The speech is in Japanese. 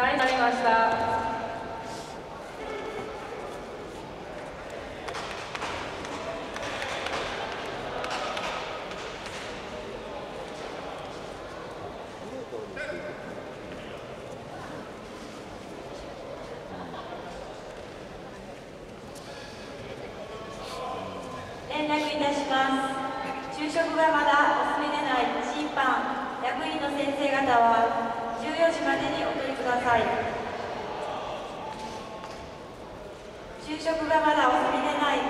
第になりました。連絡いたします昼食がまだお済みでない審判役員の先生方は14時までにお取りください。昼食がまだお済みでない。